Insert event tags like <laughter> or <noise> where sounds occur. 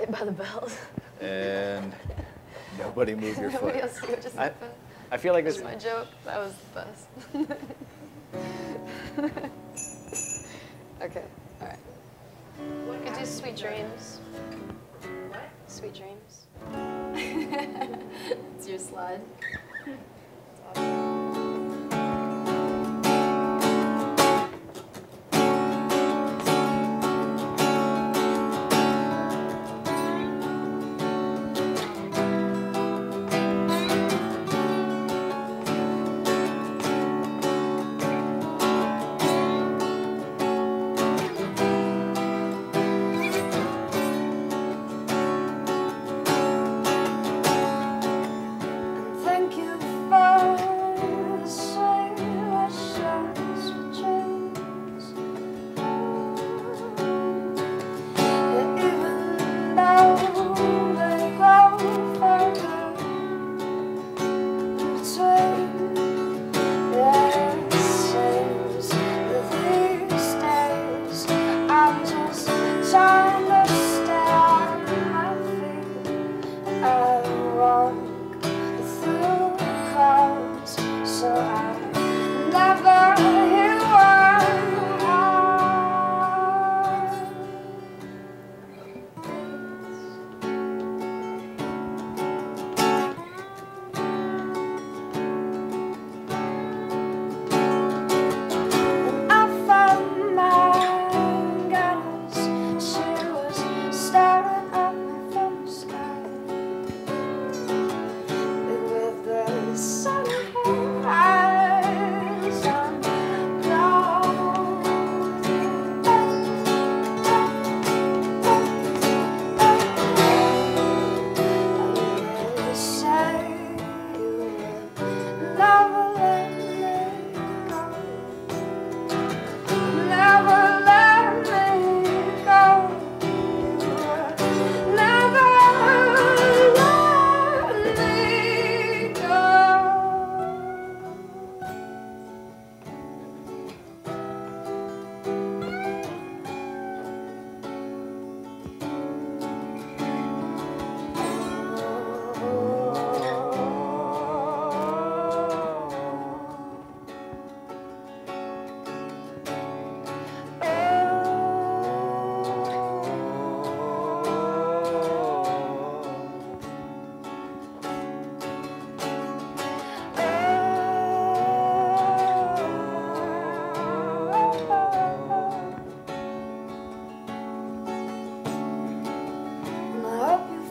Saved by the Bells. And nobody move your Nobody foot. else do it, just I, like. I feel like That's this. Is my joke. That was the best. <laughs> okay, all right. We could do Sweet Dreams. What? Sweet Dreams. <laughs> it's your slide. Thank <laughs>